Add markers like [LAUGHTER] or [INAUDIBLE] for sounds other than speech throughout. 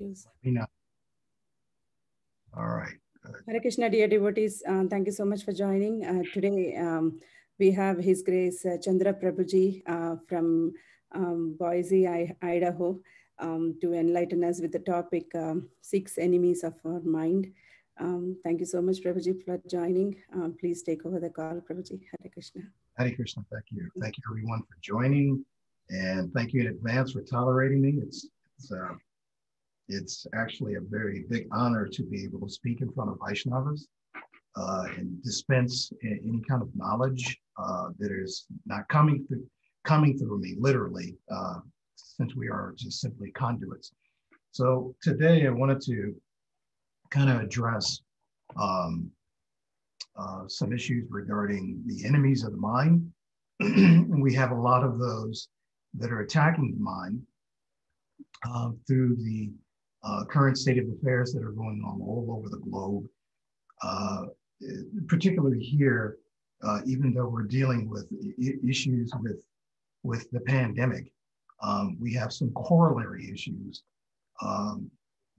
Yes. me know. All right. Hare Krishna, dear devotees, uh, thank you so much for joining. Uh, today, um, we have His Grace uh, Chandra Prabhuji uh, from um, Boise, I- Idaho, um, to enlighten us with the topic um, Six Enemies of Our Mind. Um, thank you so much, Prabhuji, for joining. Um, please take over the call, Prabhuji. Hare Krishna. Hare Krishna, thank you. Thank you everyone for joining and thank you in advance for tolerating me. It's, it's, uh, it's actually a very big honor to be able to speak in front of Vaishnavas uh, and dispense any kind of knowledge uh, that is not coming through, coming through me, literally, uh, since we are just simply conduits. So today I wanted to kind of address um, uh, some issues regarding the enemies of the mind. [CLEARS THROAT] we have a lot of those that are attacking the mind uh, through the uh, current state of affairs that are going on all over the globe. Uh, particularly here, uh, even though we're dealing with issues with, with the pandemic, um, we have some corollary issues um,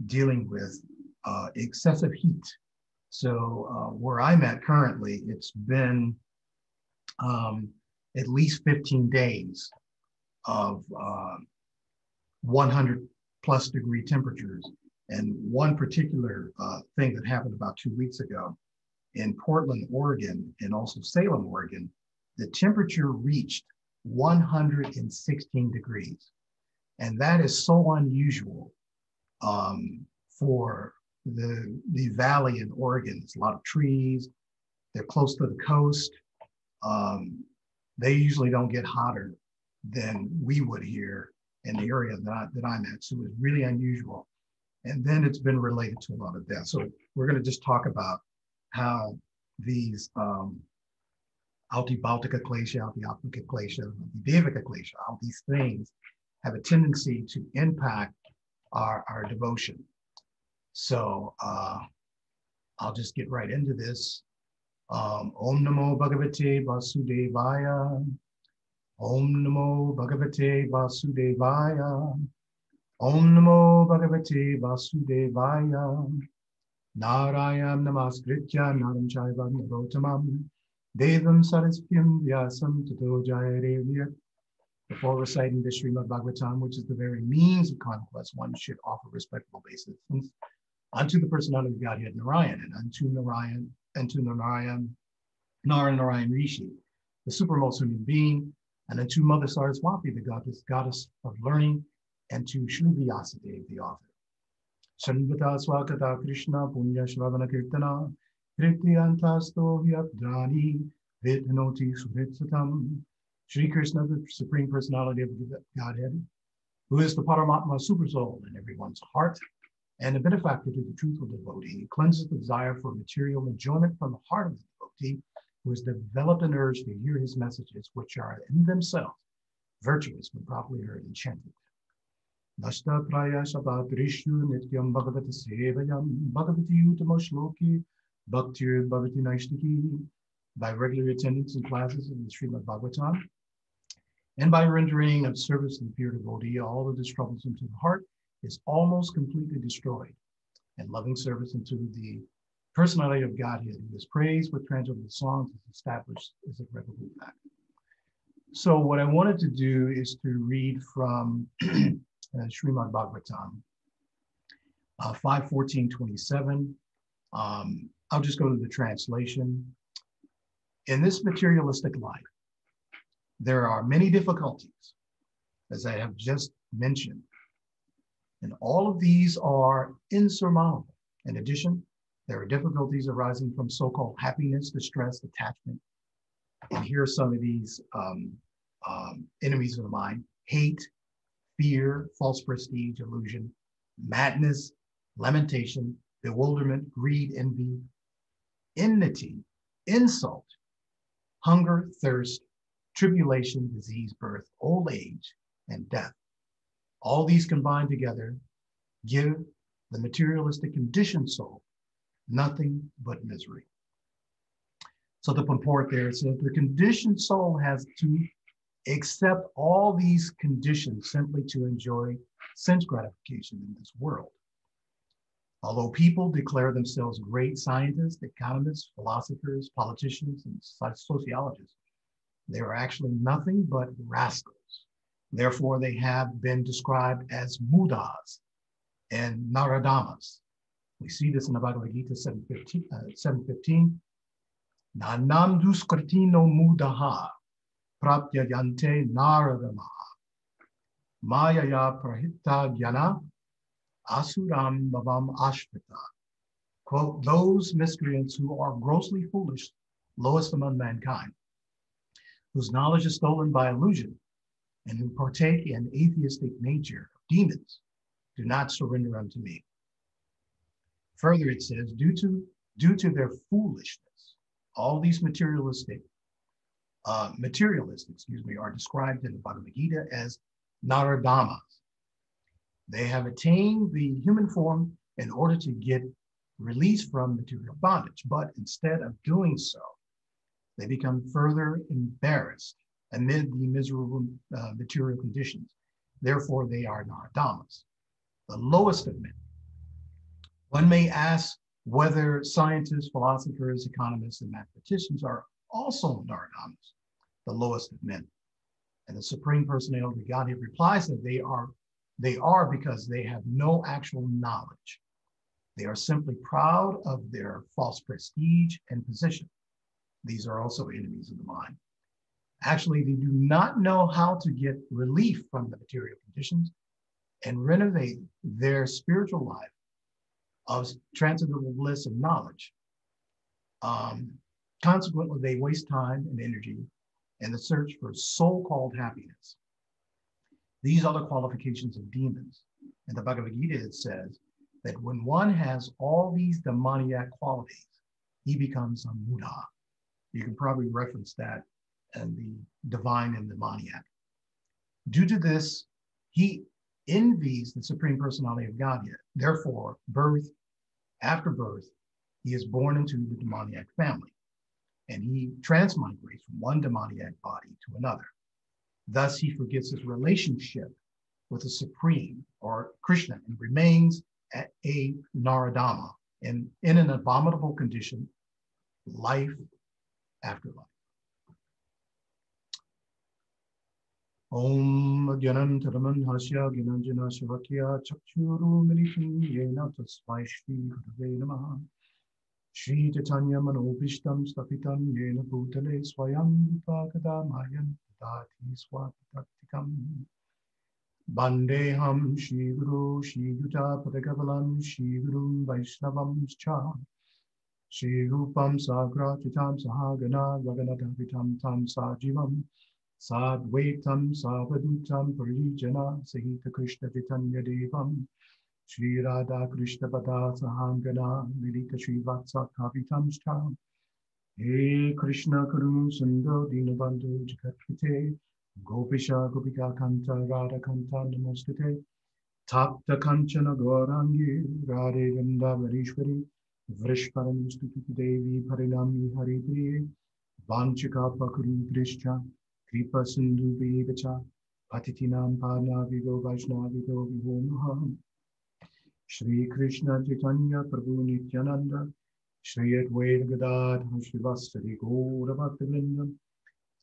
dealing with uh, excessive heat. So uh, where I'm at currently, it's been um, at least 15 days of uh, 100 plus degree temperatures. And one particular uh, thing that happened about two weeks ago in Portland, Oregon, and also Salem, Oregon, the temperature reached 116 degrees. And that is so unusual um, for the, the valley in Oregon. It's a lot of trees, they're close to the coast. Um, they usually don't get hotter than we would here in the area that, I, that I'm at. So it was really unusual. And then it's been related to a lot of death. So we're going to just talk about how these um, Baltica glacier, Altiaptica glacier, Devika glacier, all these things have a tendency to impact our, our devotion. So uh, I'll just get right into this. Um, Om Namo Bhagavate Vasudevaya. Om Namo Bhagavate Vasudevaya. Om Namo Bhagavate Vasudevaya. Narayam Namaskritya Naram Chaiva Navotamam. Devam Sarasvyam Vyasam Tato Jayarevya. Before reciting the Srimad Bhagavatam, which is the very means of conquest, one should offer respectful obeisance unto the personality of Godhead Narayan and unto Narayan, unto Narayan, Nara Narayan Rishi, the supermost human being, and to Mother Saraswati, the goddess, goddess of learning, and to Sri Vyasadeva, the author. Shanvata Swakata Krishna Punya Shravana Kirtana Krityantasto Vyabdrani Vidhanoti Suhitsatam Sri Krishna, the Supreme Personality of Godhead, who is the Paramatma Supersoul in everyone's heart, and a benefactor to the truthful devotee, cleanses the desire for material enjoyment from the heart of the devotee, who has developed an urge to hear his messages, which are in themselves virtuous when properly heard and chanted. Nashta praya shabatrishu nityam bhagavata sevayam bhagavati utama shloki bhaktir bhavati naishtiki by regular attendance in classes in the Srimad Bhagavatam and by rendering of service to the pure devotee, all that is troublesome to the heart is almost completely destroyed. And loving service unto the personality of Godhead, who is praised with transcendental songs, is established as a irrevocable fact. So, what I wanted to do is to read from [CLEARS THROAT] uh, Srimad Bhagavatam, uh, 514.27. Um, I'll just go to the translation. In this materialistic life, there are many difficulties, as I have just mentioned. And all of these are insurmountable. In addition, there are difficulties arising from so called happiness, distress, attachment. And here are some of these um, um, enemies of the mind hate, fear, false prestige, illusion, madness, lamentation, bewilderment, greed, envy, enmity, insult, hunger, thirst, tribulation, disease, birth, old age, and death. All these combined together give the materialistic conditioned soul nothing but misery. So the purport there says the conditioned soul has to accept all these conditions simply to enjoy sense gratification in this world. Although people declare themselves great scientists, economists, philosophers, politicians, and sociologists, they are actually nothing but rascals. Therefore, they have been described as mudas and naradamas. We see this in the Bhagavad Gita 7.15. Uh, 7.15. Nanam duskartino mudaha prapyayante naradamaha mayaya prahita jnana asuram bhavam ashvita. Quote, those miscreants who are grossly foolish, lowest among mankind, whose knowledge is stolen by illusion, and who partake in atheistic nature of demons, do not surrender unto me. Further, it says, due to, due to their foolishness, all these materialistic, uh, materialists, excuse me, are described in the Bhagavad Gita as naradamas. They have attained the human form in order to get release from material bondage, but instead of doing so, they become further embarrassed amid the miserable uh, material conditions. Therefore, they are naradamas, the lowest of men. One may ask whether scientists, philosophers, economists, and mathematicians are also naradamas, the lowest of men. And the Supreme Personality Godhead replies that they are, they are because they have no actual knowledge. They are simply proud of their false prestige and position. These are also enemies of the mind. Actually, they do not know how to get relief from the material conditions and renovate their spiritual life of transcendental bliss and knowledge. Um, consequently, they waste time and energy in the search for so called happiness. These are the qualifications of demons. In the Bhagavad Gita, it says that when one has all these demoniac qualities, he becomes a Muda. You can probably reference that and the divine and the demoniac. Due to this, he envies the supreme personality of Godhead. Therefore, birth, after birth, he is born into the demoniac family and he transmigrates from one demoniac body to another. Thus, he forgets his relationship with the supreme or Krishna and remains at a Naradama in, in an abominable condition, life after life. ॐ ज्ञनन्तरमन्हस्य ज्ञनञ्जनशिवक्या चक्षुरुमिलितं येन तस्मै श्रीगुरवे नमः श्रीचैतन्यमनोभीष्टं स्थापितं येन भूतले स्वयं रूपकदा मायं ददाति स्वापतक्तिकम् वन्देऽहं श्रीगुरु श्रीयुतापदकबलं श्रीगुरुं वैष्णवं च श्रीरूपं साग्राचितां सहागना गगनधावितं तं साजीवम् साद्वैतं सावधूतं परिजना सहितकृष्णवितन्यदेवं श्रीराधाकृष्णपदा सहाङ्गना मिलितश्रीवात्साकावितांष्ठा हे कृष्ण कुरु सुन्दो दीनबन्धु जगत्कृते गोपिश गोपिकान्त राधकान्त नमस्ते। थाप्तकाञ्चन गौराङ्गी राधे वृन्दावरीश्वरी वृष्परं स्तुति देवी हरिणामी हरिप्रिये। वाञ्छिका पकुरुद्रिश्च Namostate Tapta Kanchana Gaurangi Radhe Ganda Varishwari Vrishparam Stuti Devi Parinami Haripriye Vanchika Pakuru Drishcha Kripa Sindhu Begacha Patitinam Padna Vigo Vaishnavigo Vivomaha Shri Krishna Chaitanya Prabhu Nityananda Shri Advaita Gadadha Shivastari Gaura Bhaktivinoda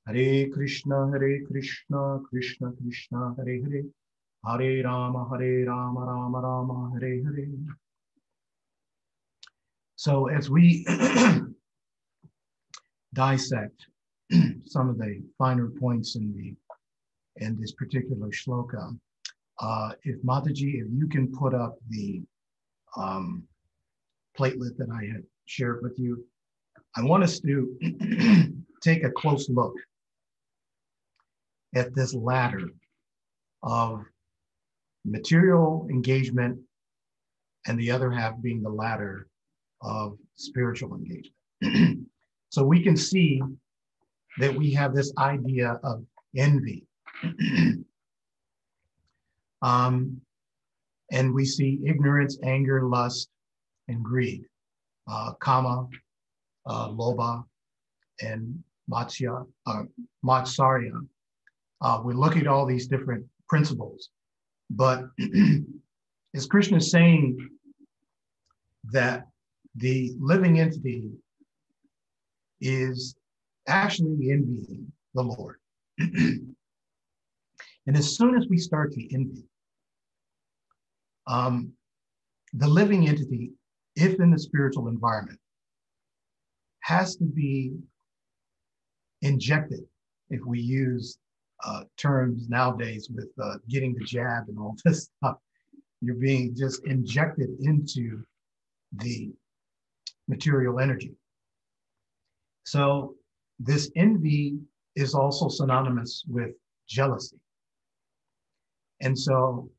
Hare Krishna Hare Krishna Krishna Krishna Hare Hare Hare Rama Hare Rama Rama Rama Hare Hare So as we [COUGHS] dissect [CLEARS THROAT] some of the finer points in the in this particular shloka. Uh, if Mataji, if you can put up the um, platelet that I had shared with you, I want us to [CLEARS THROAT] take a close look at this ladder of material engagement and the other half being the ladder of spiritual engagement. [CLEARS THROAT] so we can see that we have this idea of envy. [CLEARS THROAT] um, and we see ignorance, anger, lust, and greed. Uh, kama, uh, loba, and matsya, uh, matsarya. Uh, we look at all these different principles. But [CLEARS THROAT] as Krishna is saying that the living entity is actually envying the Lord. [CLEARS THROAT] and as soon as we start to envy, um, the living entity, if in the spiritual environment, has to be injected, if we use uh, terms nowadays with uh, getting the jab and all [LAUGHS] this stuff, you're being just injected into the material energy. So this envy is also synonymous with jealousy. And so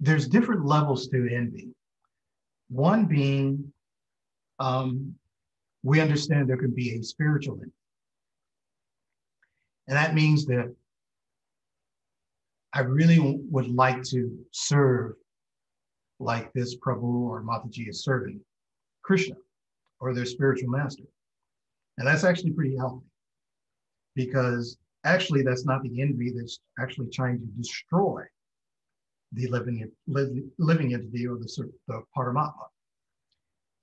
there's different levels to envy. One being, um, we understand there can be a spiritual envy. And that means that I really would like to serve like this Prabhu or Mataji is serving Krishna or their spiritual master. And that's actually pretty healthy because actually that's not the envy that's actually trying to destroy the living, living entity or the, the Paramatma.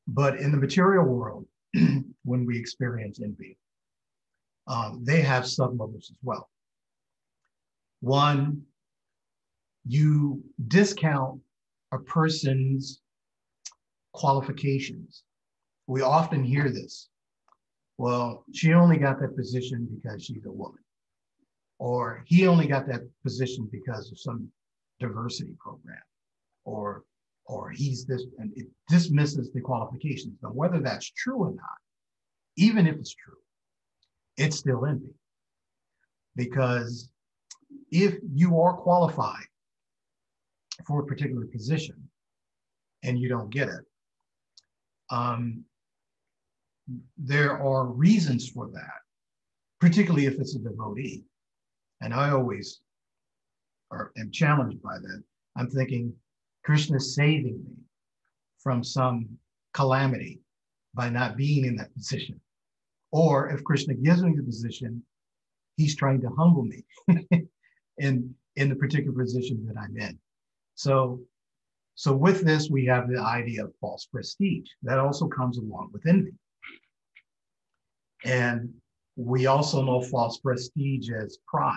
But in the material world, [CLEARS THROAT] when we experience envy, um, they have sublevels as well. One, you discount a person's qualifications. We often hear this. Well, she only got that position because she's a woman. Or he only got that position because of some diversity program. Or or he's this and it dismisses the qualifications. But whether that's true or not, even if it's true, it's still envy. Because if you are qualified for a particular position and you don't get it, um, there are reasons for that, particularly if it's a devotee. And I always are, am challenged by that. I'm thinking, Krishna is saving me from some calamity by not being in that position. Or if Krishna gives me the position, he's trying to humble me [LAUGHS] in, in the particular position that I'm in. So, so with this, we have the idea of false prestige. That also comes along with envy. And we also know false prestige as pride.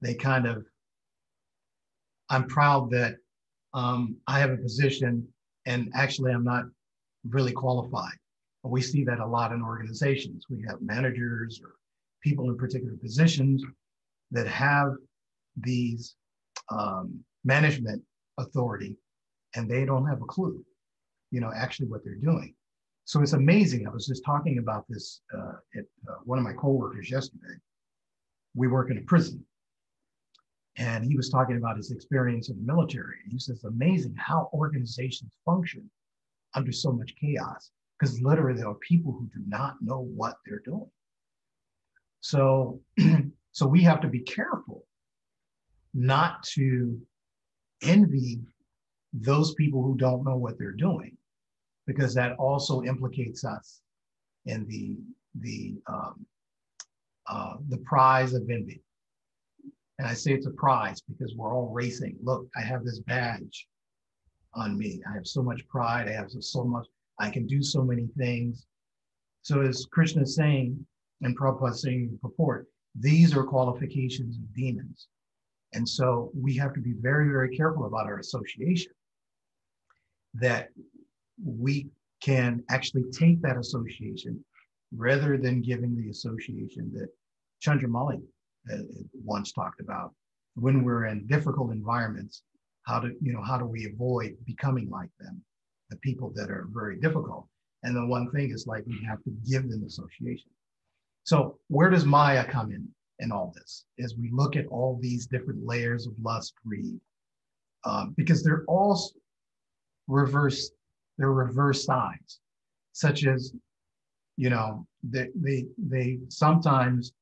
They kind of, I'm proud that um, I have a position and actually I'm not really qualified. We see that a lot in organizations. We have managers or people in particular positions that have these um, management authority and they don't have a clue, you know, actually what they're doing. So it's amazing. I was just talking about this uh, at uh, one of my coworkers yesterday. We work in a prison, and he was talking about his experience in the military. He says, amazing how organizations function under so much chaos, because literally there are people who do not know what they're doing. So, [CLEARS THROAT] so we have to be careful not to envy those people who don't know what they're doing, because that also implicates us in the the um, uh, the prize of envy. And I say it's a prize because we're all racing. Look, I have this badge on me. I have so much pride. I have so much. I can do so many things. So as Krishna is saying, and Prabhupada saying in the purport, these are qualifications of demons. And so we have to be very, very careful about our association that we can actually take that association rather than giving the association that Chandramauli uh, once talked about. When we're in difficult environments how do you know how do we avoid becoming like them the people that are very difficult? And the one thing is like we have to give them association. So where does maya come in in all this? As we look at all these different layers of lust, greed, um, because they're all reverse, they're reverse signs, such as, you know, they they, they sometimes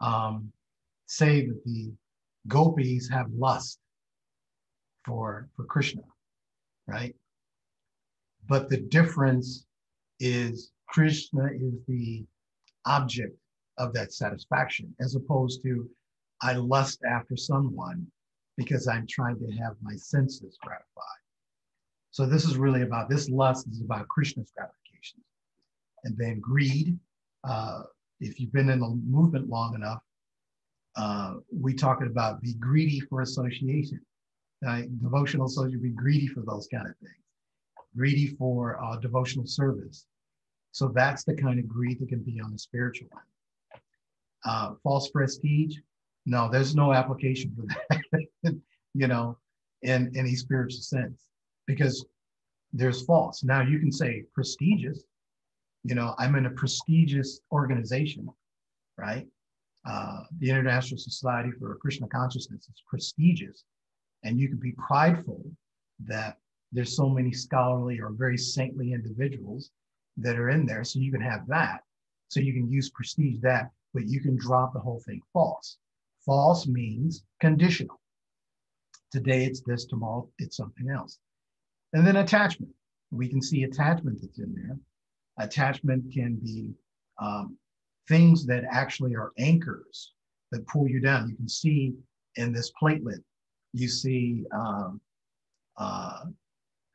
um, say that the gopis have lust for for Krishna, right? But the difference is Krishna is the object of that satisfaction, as opposed to I lust after someone because I'm trying to have my senses gratified. So this is really about this lust is about Krishna's gratification. And then greed, uh, if you've been in the movement long enough, uh, we talking about be greedy for association. Right? Devotional association, be greedy for those kind of things. Greedy for uh, devotional service. So that's the kind of greed that can be on the spiritual end. Uh, false prestige, no, there's no application for that, [LAUGHS] you know, in any spiritual sense, because there's false. Now you can say prestigious, you know, I'm in a prestigious organization, right? Uh, the International Society for Krishna Consciousness is prestigious, and you can be prideful that there's so many scholarly or very saintly individuals that are in there. So you can have that. So you can use prestige that, but you can drop the whole thing false. False means conditional. Today it's this, tomorrow it's something else. And then attachment. We can see attachment that's in there. Attachment can be um, things that actually are anchors that pull you down. You can see in this platelet, you see um, uh,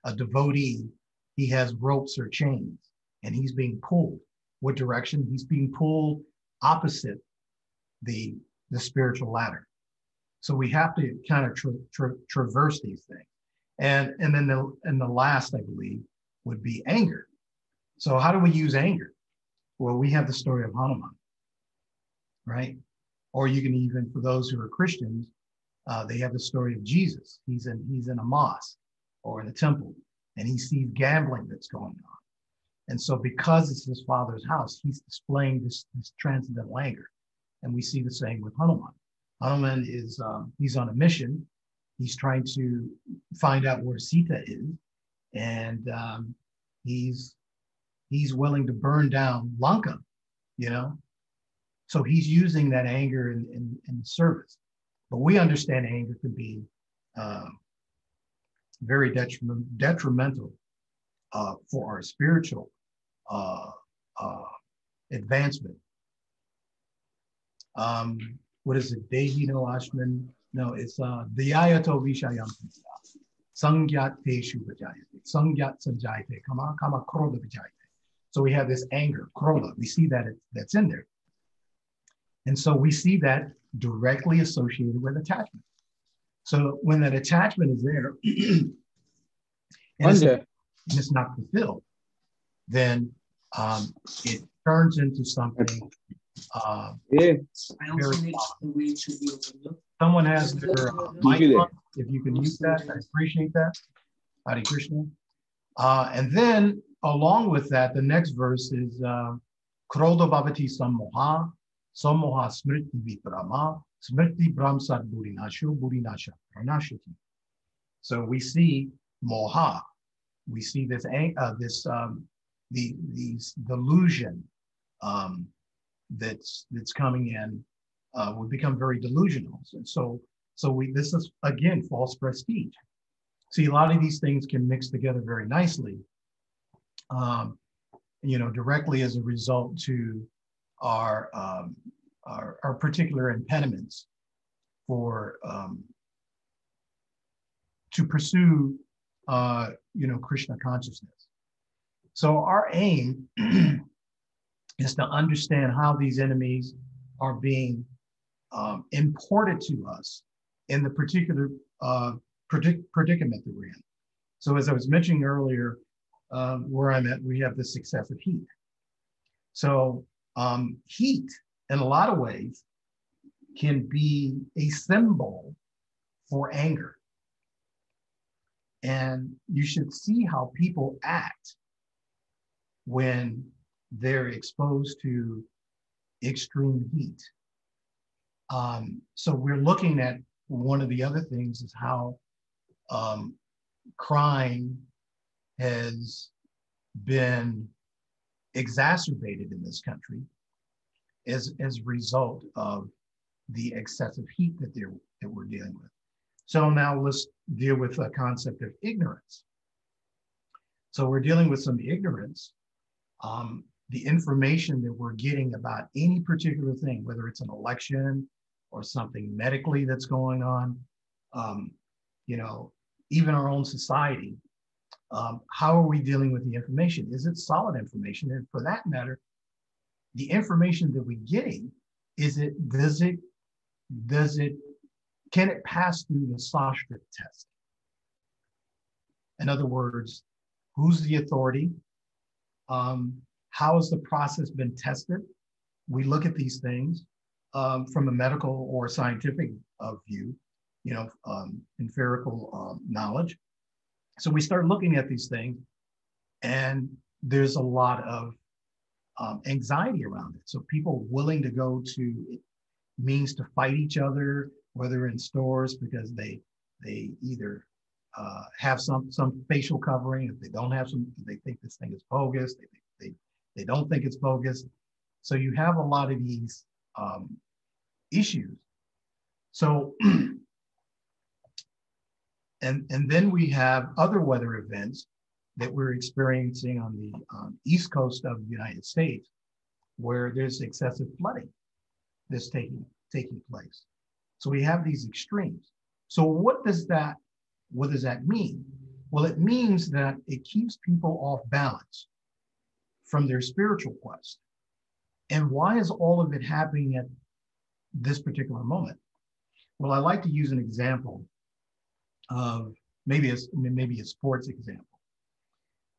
a devotee, he has ropes or chains and he's being pulled. What direction? He's being pulled opposite the, the spiritual ladder. So we have to kind of tra- tra- traverse these things. And, and then the, and the last, I believe, would be anger. So how do we use anger? Well, we have the story of Hanuman, right? Or you can even, for those who are Christians, uh, they have the story of Jesus. He's in he's in a mosque or in a temple, and he sees gambling that's going on. And so, because it's his father's house, he's displaying this, this transcendental anger. And we see the same with Hanuman. Hanuman is um, he's on a mission. He's trying to find out where Sita is, and um, he's he's willing to burn down Lanka, you know. So he's using that anger in, in, in service. But we understand anger can be uh, very detriment, detrimental uh, for our spiritual uh, uh advancement. Um, what is it? Dehi no Ashman? No, it's uh, Dyayato Vishayam Sangyat Teshu Vajayate. Sangyat Sanjayate. Kama Kama Krodha Vajayate. So we have this anger, krodha. We see that it, that's in there. And so we see that directly associated with attachment. So when that attachment is there, [CLEARS THROAT] and it's, it's, not fulfilled, then um, it turns into something. Uh, yeah. Someone has their uh, mic on. If you can use that, I appreciate that. Hare Krishna. Uh, and then along with that, the next verse is uh, Krodha Bhavati Sammoha, Sammoha Smriti Viprama, Smriti Brahmsat Burinashu, Burinasha Pranashati. So we see Moha, we see this, uh, this um, the, these delusion um, that's, that's coming in. Uh, we become very delusional. And so, so we, this is again, false prestige. See, a lot of these things can mix together very nicely um, you know, directly as a result to our, um, our, our, particular impediments for um, to pursue, uh, you know, Krishna consciousness. So our aim [CLEARS THROAT] is to understand how these enemies are being um, imported to us in the particular uh, predic- predicament that we're in. So as I was mentioning earlier, um, where I'm at, we have this excessive heat. So um, heat, in a lot of ways, can be a symbol for anger. And you should see how people act when they're exposed to extreme heat. Um, so we're looking at one of the other things is how um, crime has been exacerbated in this country as, as a result of the excessive heat that, that we're dealing with. So now let's deal with the concept of ignorance. So we're dealing with some ignorance. Um, the information that we're getting about any particular thing, whether it's an election or something medically that's going on, um, you know, even our own society Um, how are we dealing with the information? Is it solid information? And for that matter, the information that we're getting, is it, does it, does it, can it pass through the shastric test? In other words, who's the authority? Um, how has the process been tested? We look at these things um, from a medical or scientific uh, view, you know, um, empirical um, knowledge. So we start looking at these things, and there's a lot of um, anxiety around it. So people willing to go to means to fight each other, whether in stores because they they either uh, have some some facial covering, if they don't have some, they think this thing is bogus. They they they don't think it's bogus. So you have a lot of these um, issues. So [CLEARS THROAT] and, and then we have other weather events that we're experiencing on the um, east coast of the United States, where there's excessive flooding that's taking, taking place. So we have these extremes. So what does that, what does that mean? Well, it means that it keeps people off balance from their spiritual quest. And why is all of it happening at this particular moment? Well, I like to use an example of maybe a, maybe a sports example.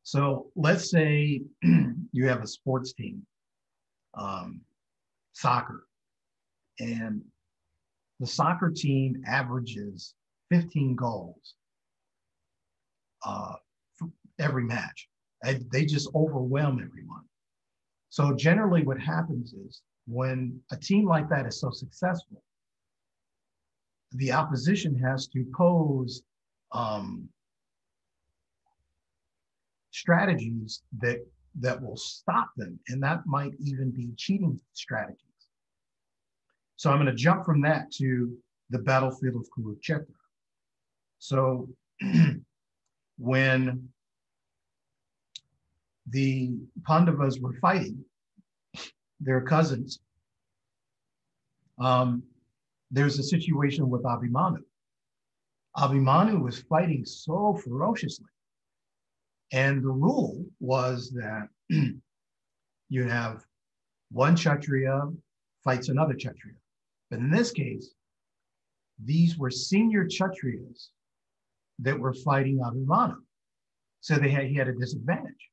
So let's say [CLEARS THROAT] you have a sports team, um, soccer, and the soccer team averages 15 goals uh, every match. They just overwhelm everyone. So generally what happens is when a team like that is so successful, the opposition has to pose um, strategies that that will stop them, and that might even be cheating strategies. So I'm going to jump from that to the battlefield of Kurukshetra. So [CLEARS THROAT] when the Pandavas were fighting their cousins, um, there's a situation with Abhimanyu. Abhimanyu was fighting so ferociously. And the rule was that [CLEARS THROAT] you have one Kshatriya fights another Kshatriya. But in this case, these were senior Kshatriyas that were fighting Abhimanyu. So they had, he had a disadvantage.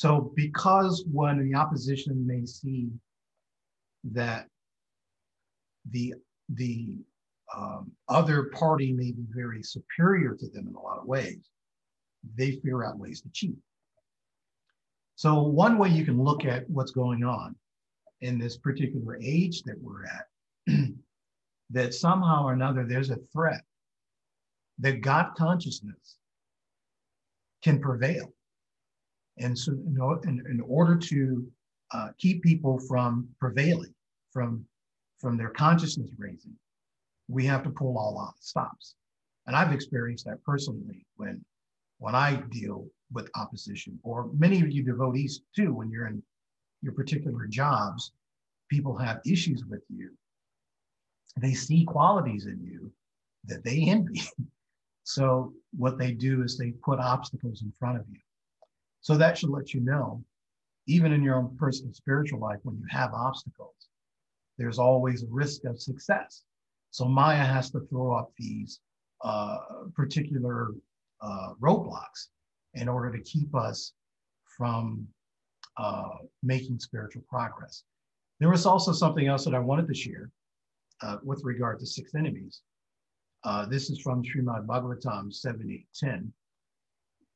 So because when the opposition may see that the the um, other party may be very superior to them in a lot of ways, they figure out ways to cheat. So one way you can look at what's going on in this particular age that we're at, [CLEARS THROAT] that somehow or another there's a threat that God consciousness can prevail. And so in, in order to uh, keep people from prevailing, from from their consciousness raising, we have to pull all out stops. And I've experienced that personally when when I deal with opposition, or many of you devotees too, when you're in your particular jobs, people have issues with you. They see qualities in you that they envy. [LAUGHS] so what they do is they put obstacles in front of you. So that should let you know, even in your own personal spiritual life, when you have obstacles, there's always a risk of success. So Maya has to throw up these uh, particular uh, roadblocks in order to keep us from uh, making spiritual progress. There was also something else that I wanted to share uh, with regard to six enemies. Uh, this is from Srimad Bhagavatam 7810.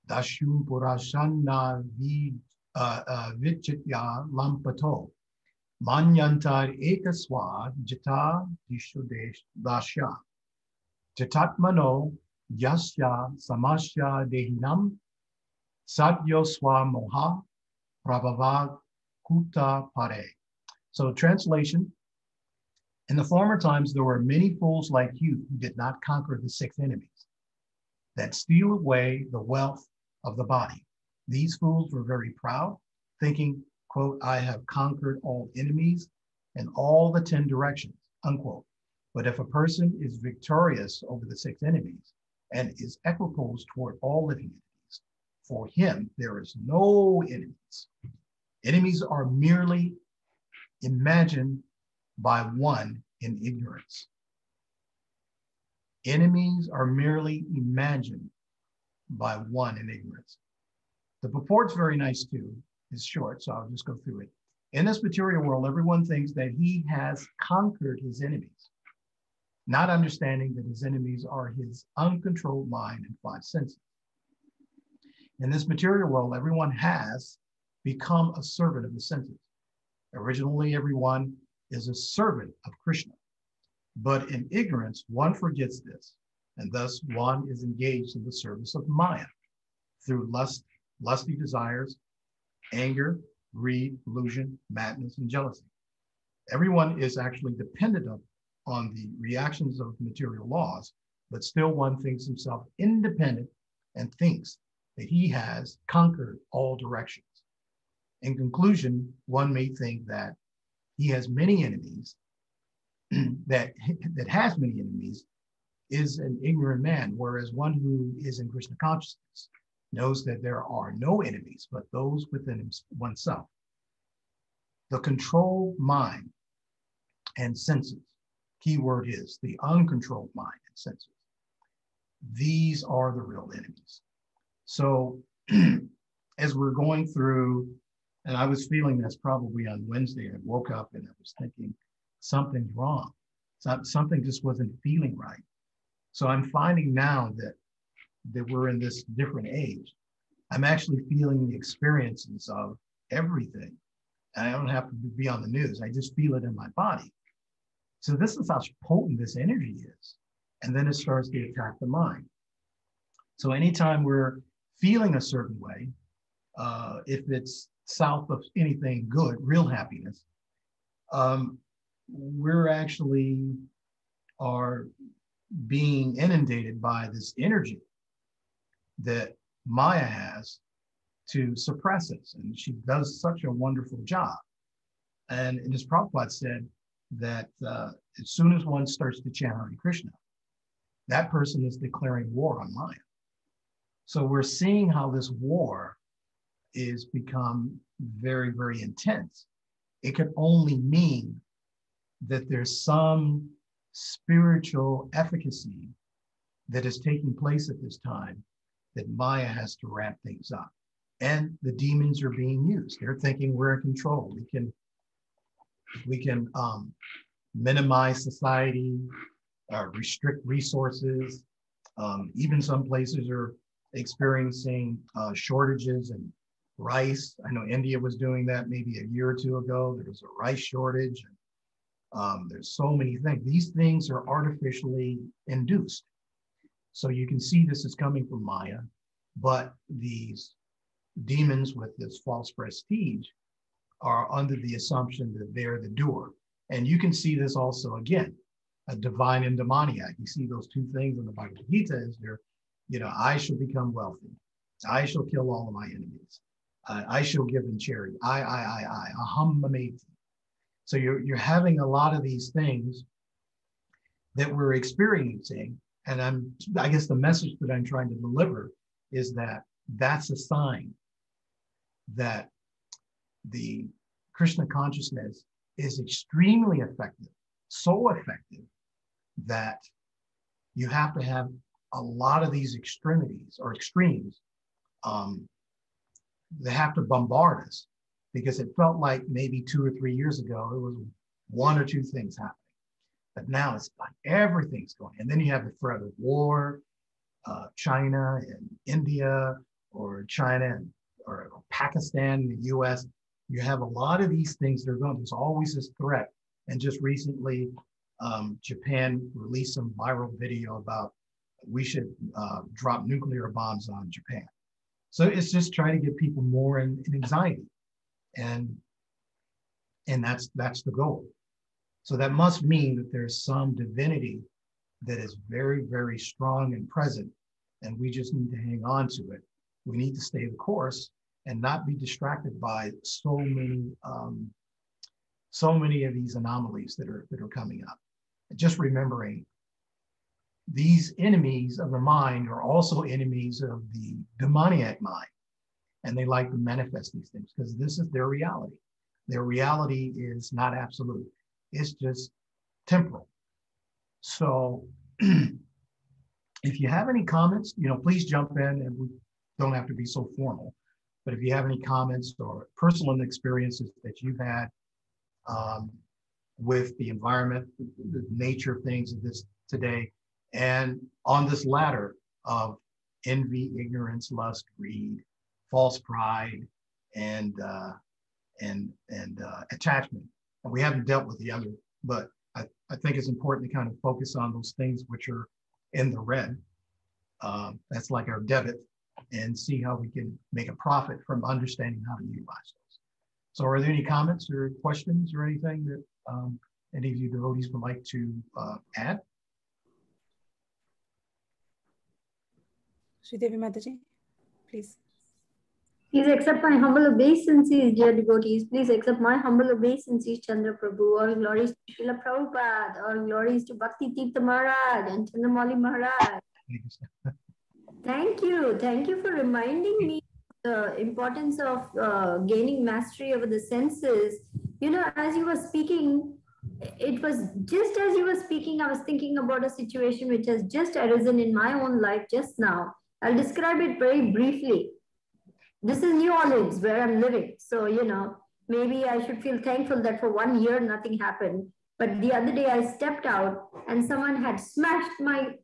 Dashum Purashanna uh, Vichitya Lampato Manyantar ekaswa jata dishudesh dasya. Jatatmano yasya samasya dehinam sadyo swa moha prabhava kuta pare. So translation, in the former times, there were many fools like you who did not conquer the six enemies that steal away the wealth of the body. These fools were very proud, thinking quote, I have conquered all enemies in all the 10 directions, unquote. But if a person is victorious over the six enemies and is equiposed toward all living entities, For him, there is no enemies. Enemies are merely imagined by one in ignorance. Enemies are merely imagined by one in ignorance. The purport's very nice too. It's short, so I'll just go through it. In this material world, everyone thinks that he has conquered his enemies, not understanding that his enemies are his uncontrolled mind and five senses. In this material world, everyone has become a servant of the senses. Originally, everyone is a servant of Krishna. But in ignorance, one forgets this, and thus one is engaged in the service of Maya through lust, lusty desires, anger, greed, illusion, madness, and jealousy. Everyone is actually dependent of, on the reactions of material laws, but still one thinks himself independent and thinks that he has conquered all directions. In conclusion, one may think that he has many enemies, [CLEARS THROAT] that, that has many enemies, is an ignorant man, whereas one who is in Krishna consciousness knows that there are no enemies but those within oneself. The controlled mind and senses, key word is the uncontrolled mind and senses. These are the real enemies. So [CLEARS THROAT] as we're going through, and I was feeling this probably on Wednesday, I woke up and I was thinking something's wrong. Something just wasn't feeling right. So I'm finding now that that we're in this different age. I'm actually feeling the experiences of everything. And I don't have to be on the news. I just feel it in my body. So this is how potent this energy is. And then it starts to attack the mind. So anytime we're feeling a certain way, uh, if it's south of anything good, real happiness, um, we're actually are being inundated by this energy that Maya has to suppress us. And she does such a wonderful job. And, as Prabhupada said, that uh, as soon as one starts to chant Hare Krishna, that person is declaring war on Maya. So we're seeing how this war is become very, very intense. It could only mean that there's some spiritual efficacy that is taking place at this time that Maya has to ramp things up. And the demons are being used. They're thinking we're in control. We can we can um, minimize society, uh, restrict resources. Um, even some places are experiencing uh, shortages in rice. I know India was doing that maybe a year or two ago. There was a rice shortage. And, um, there's so many things. These things are artificially induced. So you can see this is coming from Maya, but these demons with this false prestige are under the assumption that they're the doer. And you can see this also again, a divine and demoniac. You see those two things in the Bhagavad Gita is there you know, I shall become wealthy. I shall kill all of my enemies. Uh, I shall give in charity. I, I, I, I, aham mameti. So you're, you're having a lot of these things that we're experiencing. And I'm, I guess the message that I'm trying to deliver is that that's a sign that the Krishna consciousness is extremely effective, so effective that you have to have a lot of these extremities or extremes, um, they have to bombard us because it felt like maybe two or three years ago it was one or two things happening. But now it's like everything's going. And then you have the threat of war, uh, China and India, or China and, or Pakistan, and the US. You have a lot of these things that are going. There's always this threat. And just recently, um, Japan released some viral video about we should uh, drop nuclear bombs on Japan. So it's just trying to get people more in, in anxiety, and and that's that's the goal. So that must mean that there's some divinity that is very very strong and present, and we just need to hang on to it. We need to stay the course and not be distracted by so many um, so many of these anomalies that are that are coming up. Just remembering these enemies of the mind are also enemies of the demoniac mind. And they like to manifest these things because this is their reality. Their reality is not absolute, it's just temporal. So [CLEARS THROAT] if you have any comments, you know, please jump in and we don't have to be so formal. But if you have any comments or personal experiences that you've had um, with the environment, the nature of things of this today, and on this ladder of envy, ignorance, lust, greed, false pride, and uh, and and uh, attachment. And we haven't dealt with the other, but I, I think it's important to kind of focus on those things which are in the red. Um, that's like our debit, and see how we can make a profit from understanding how to utilize those. So, are there any comments or questions or anything that um, any of you devotees would like to uh, add? Sridevi Mataji, please. Please accept my humble obeisances, dear devotees. Please accept my humble obeisances, Chandra Prabhu. All glories to Srila Prabhupada. All glories to Bhakti Tirtha Maharaj and Chandramauli Maharaj. Thank you. Thank you for reminding me the importance of uh, gaining mastery over the senses. You know, as you were speaking, it was just as you were speaking, I was thinking about a situation which has just arisen in my own life just now. I'll describe it very briefly. This is New Orleans where I'm living. So, you know, maybe I should feel thankful that for one year nothing happened. But the other day I stepped out and someone had smashed my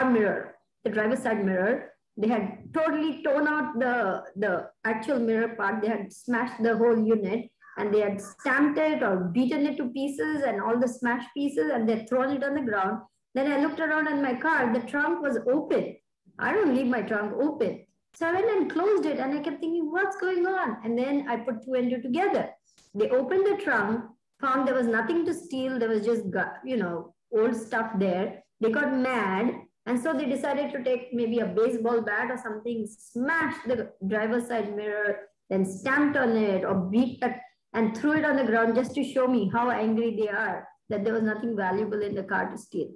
mirror, the driver's side mirror. They had totally torn out the, the actual mirror part. They had smashed the whole unit and they had stamped it or beaten it to pieces and all the smashed pieces and they thrown it on the ground. Then I looked around in my car, the trunk was open. I don't leave my trunk open. So I went and closed it and I kept thinking, what's going on? And then I put two and two together. They opened the trunk, found there was nothing to steal. There was just, you know, old stuff there. They got mad. And so they decided to take maybe a baseball bat or something, smash the driver's side mirror, then stamped on it or beat that and threw it on the ground just to show me how angry they are that there was nothing valuable in the car to steal.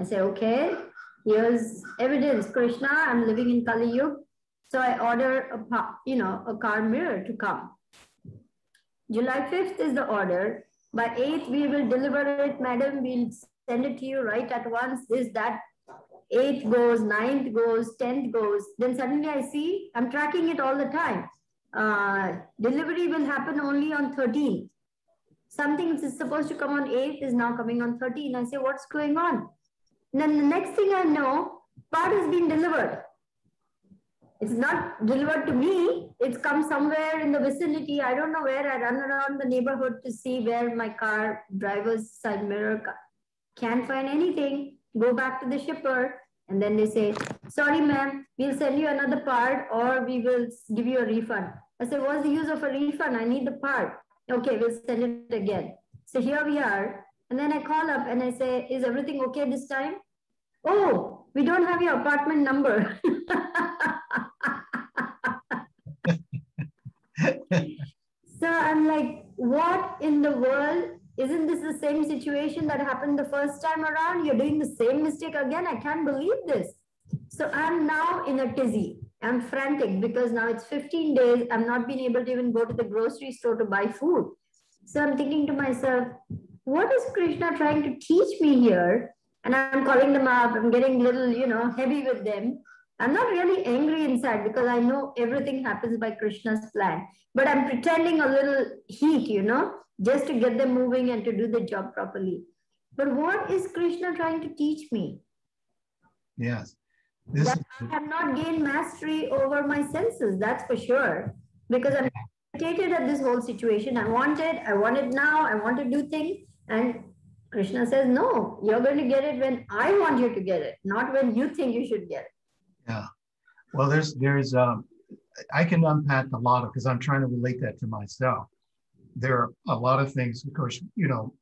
I said, okay, here's evidence. Krishna, I'm living in Kali Yuga. So I order a, you know, a car mirror to come. July 5th is the order. By 8th, we will deliver it, madam. We'll send it to you right at once. This, that, 8th goes, 9th goes, 10th goes. Then suddenly I see, I'm tracking it all the time. Uh, delivery will happen only on 13th. Something is supposed to come on 8th is now coming on 13th. I say, what's going on? And then the next thing I know, part has been delivered. It's not delivered to me. It's come somewhere in the vicinity. I don't know where. I run around the neighborhood to see where my car driver's side mirror can't find anything. Go back to the shipper. And then they say, sorry, ma'am, we'll send you another part or we will give you a refund. I said, what's the use of a refund? I need the part. Okay, we'll send it again. So here we are. And then I call up and I say, is everything okay this time? Oh, we don't have your apartment number. [LAUGHS] so I'm like, what in the world? Isn't this the same situation that happened the first time around? You're doing the same mistake again. I can't believe this. So I'm now in a tizzy. I'm frantic because now it's 15 days. I'm not being able to even go to the grocery store to buy food. So I'm thinking to myself, what is Krishna trying to teach me here? And I'm calling them up. I'm getting a little, you know, heavy with them. I'm not really angry inside because I know everything happens by Krishna's plan. But I'm pretending a little heat, you know, just to get them moving and to do the job properly. But what is Krishna trying to teach me? Yes. This that I have not gained mastery over my senses, that's for sure. Because I'm irritated at this whole situation. I want it, I want it now, I want to do things. And Krishna says, no, you're going to get it when I want you to get it, not when you think you should get it. Yeah. Well, there's, there's, um, I can unpack a lot of, because I'm trying to relate that to myself. There are a lot of things, of course, you know,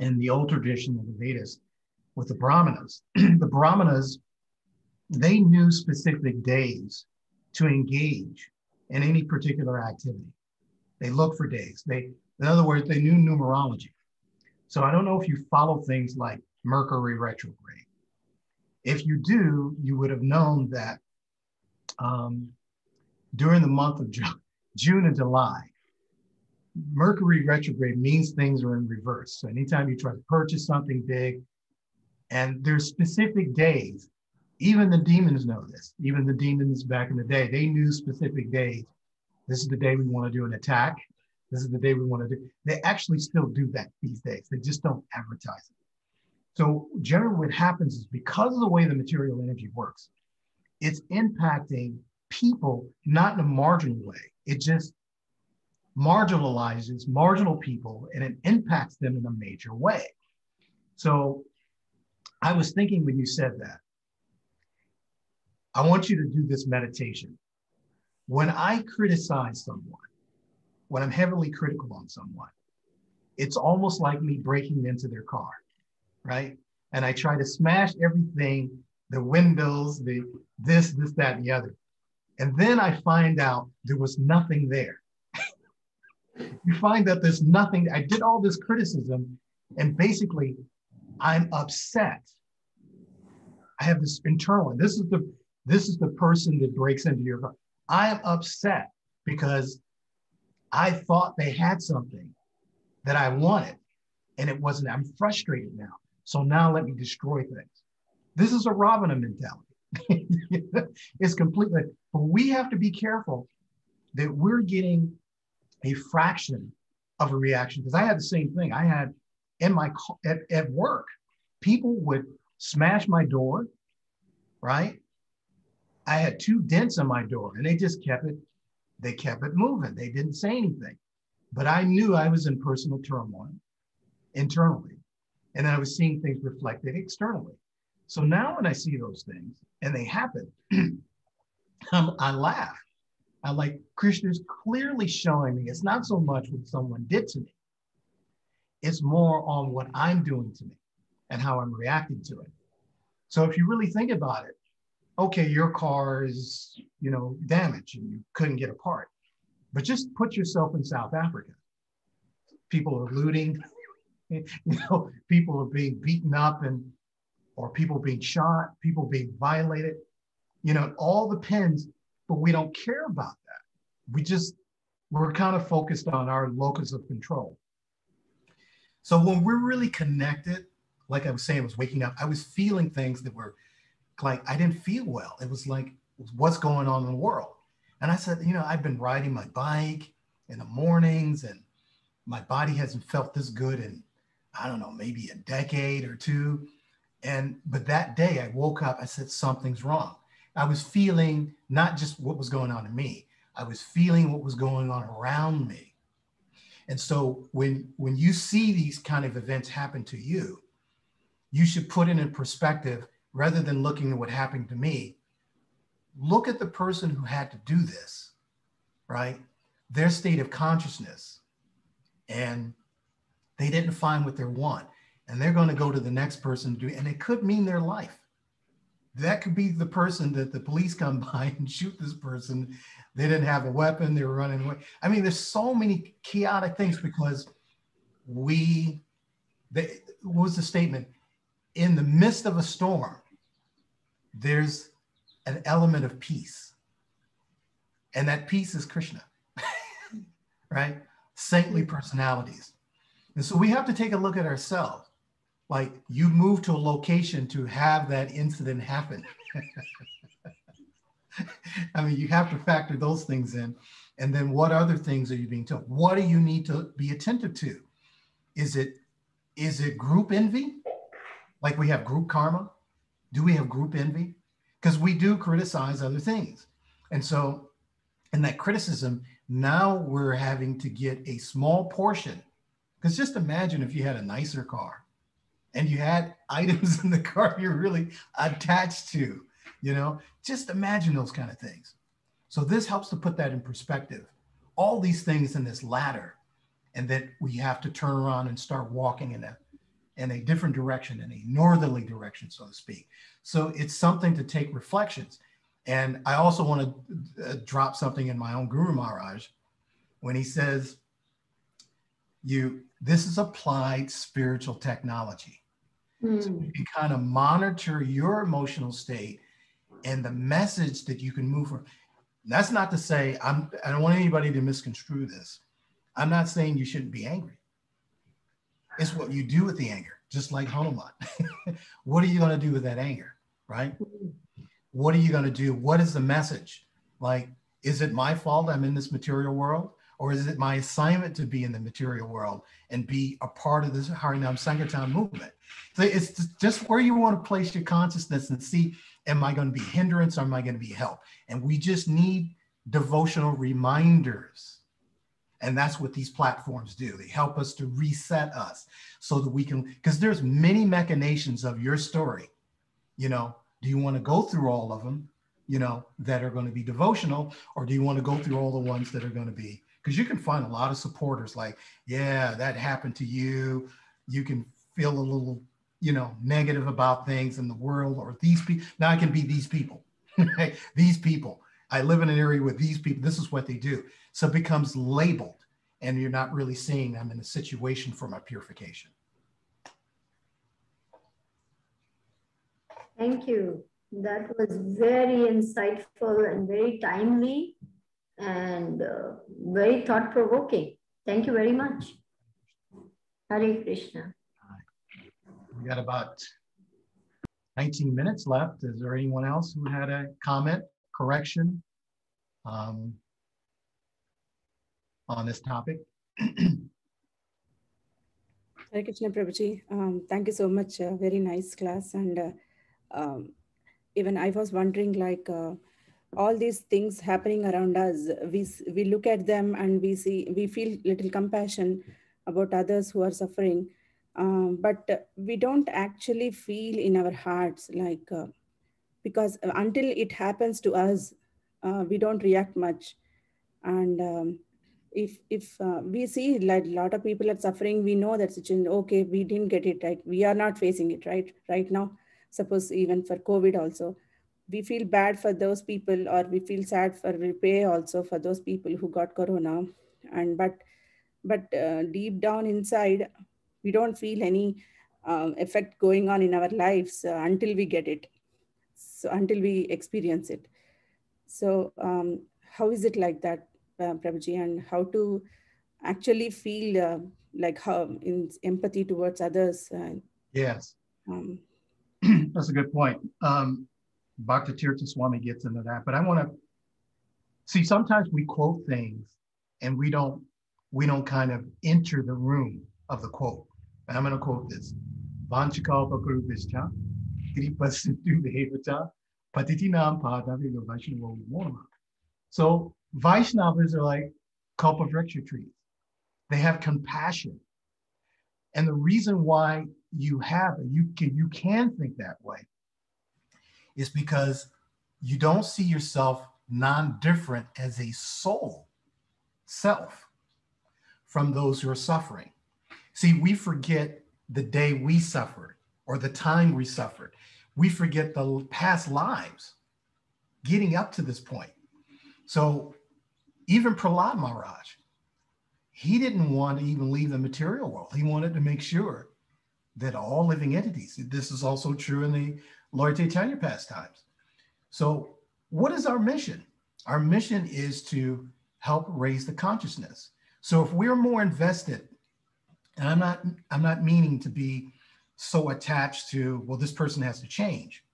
in the old tradition of the Vedas with the Brahmanas, [CLEARS THROAT] the Brahmanas, they knew specific days to engage in any particular activity. They looked for days. They, in other words, they knew numerology. So I don't know if you follow things like Mercury retrograde. If you do, you would have known that um, during the month of June and July, Mercury retrograde means things are in reverse. So anytime you try to purchase something big, and there's specific days, even the demons know this. Even the demons back in the day, they knew specific days. This is the day we want to do an attack. This is the day we want to do. They actually still do that these days. They just don't advertise it. So generally what happens is because of the way the material energy works, it's impacting people not in a marginal way. It just marginalizes marginal people and it impacts them in a major way. So I was thinking when you said that, I want you to do this meditation. When I criticize someone, when I'm heavily critical on someone, it's almost like me breaking into their car, right? And I try to smash everything, the windows, the this, this, that, and the other. And then I find out there was nothing there. [LAUGHS] you find that there's nothing. I did all this criticism, and basically, I'm upset. I have this internal, and this is the this is the person that breaks into your car. I am upset because I thought they had something that I wanted, and it wasn't. I'm frustrated now. So now let me destroy things. This is a Ravana mentality. [LAUGHS] it's completely, but we have to be careful that we're getting a fraction of a reaction. Because I had the same thing. I had in my at, at work, people would smash my door, right? I had two dents in my door and they just kept it, they kept it moving. They didn't say anything. But I knew I was in personal turmoil internally. And then I was seeing things reflected externally. So now when I see those things and they happen, [CLEARS THROAT] um, I laugh. I like Krishna's clearly showing me it's not so much what someone did to me, it's more on what I'm doing to me and how I'm reacting to it. So if you really think about it, okay, your car is, you know, damaged and you couldn't get a part. But just put yourself in South Africa. People are looting, [LAUGHS] you know, people are being beaten up and or people being shot, people being violated. You know, all depends, but we don't care about that. We just we're kind of focused on our locus of control. So when we're really connected, like I was saying, I was waking up, I was feeling things that were like I didn't feel well. It was like, what's going on in the world? And I said, you know, I've been riding my bike in the mornings and my body hasn't felt this good in, I don't know, maybe a decade or two. And but that day I woke up, I said, something's wrong. I was feeling not just what was going on in me, I was feeling what was going on around me. And so when when you see these kind of events happen to you, you should put it in perspective rather than looking at what happened to me. Look at the person who had to do this, right? Their state of consciousness. And they didn't find what they want. And they're going to go to the next person to do and it could mean their life. That could be the person that the police come [LAUGHS] by and shoot this person. They didn't have a weapon. They were running away. I mean there's so many chaotic things because we they, what was the statement? In the midst of a storm there's an element of peace. And that peace is krishna [LAUGHS] right? Saintly personalities and so we have to take a look at ourselves like you moved to a location to have that incident happen. [LAUGHS] I mean, you have to factor those things in. And then what other things are you being told? What do you need to be attentive to? Is it is it group envy? Like we have group karma? Do we have group envy? Because we do criticize other things. And so in that criticism, now we're having to get a small portion. Because just imagine if you had a nicer car and you had [LAUGHS] items in the car you're really attached to, you know, just imagine those kind of things. So this helps to put that in perspective. All these things in this ladder, and that we have to turn around and start walking in a in a different direction, in a northerly direction, so to speak. So it's something to take reflections. And I also want to uh, drop something in my own Guru Maharaj when he says, "You this is applied spiritual technology." Mm. So you can kind of monitor your emotional state and the message that you can move from. that's not to say I'm I don't want anybody to misconstrue this. I'm not saying you shouldn't be angry. It's what you do with the anger, just like Hanuman. [LAUGHS] what are you going to do with that anger? Right? What are you going to do? What is the message? Like, is it my fault I'm in this material world? Or is it my assignment to be in the material world and be a part of this Harinam Sankirtan movement? So it's just where you want to place your consciousness and see, am I going to be hindrance or am I going to be help? And we just need devotional reminders. And that's what these platforms do. They help us to reset us so that we can, because there's many machinations of your story. You know, do you want to go through all of them, you know, that are going to be devotional, or do you want to go through all the ones that are going to be because you can find a lot of supporters like, yeah, that happened to you. You can feel a little, you know, negative about things in the world or these people. Now I can be these people. [LAUGHS] these people. I live in an area with these people. This is what they do. So it becomes labeled, and you're not really seeing them in a situation for my purification. Thank you. That was very insightful and very timely and uh, very thought provoking. Thank you very much. Hare Krishna. We got about 19 minutes left. Is there anyone else who had a comment, correction um, on this topic? [CLEARS THROAT] Hare Krishna Prabhuji, um, thank you so much. Uh, very nice class. And uh, um, even I was wondering like, uh, all these things happening around us we we look at them and we see we feel little compassion about others who are suffering. Um, but we don't actually feel in our hearts like uh, because until it happens to us uh, we don't react much. And um, if if uh, we see like a lot of people are suffering we know that situation okay we didn't get it right we are not facing it right right now. Suppose even for covid also we feel bad for those people or we feel sad for we pray also for those people who got corona. And but but uh, deep down inside we don't feel any um, effect going on in our lives uh, until we get it. So until we experience it. So um, how is it like that uh, Prabhuji, and how to actually feel uh, like how in empathy towards others uh, yes. um, [CLEARS THROAT] that's a good point. Um, Bhakti Swami gets into that. But I want to see sometimes we quote things and we don't we don't kind of enter the room of the quote. And I'm going to quote this. Vanchikalpa Kurubhischa, Kripasintu Devata, Patitinam Padavilo Vaishnava Morma. So Vaishnavas are like Kalpavriksha trees. They have compassion. And the reason why you have it, you can you can think that way is because you don't see yourself non different as a soul self from those who are suffering. See, we forget the day we suffered or the time we suffered. We forget the past lives getting up to this point. So, even Prahlad Maharaj, he didn't want to even leave the material world. He wanted to make sure that all living entities, this is also true in the Lord Chaitanya pastimes. So, what is our mission? Our mission is to help raise the consciousness. So, if we're more invested, and I'm not, I'm not meaning to be so attached to, well, this person has to change.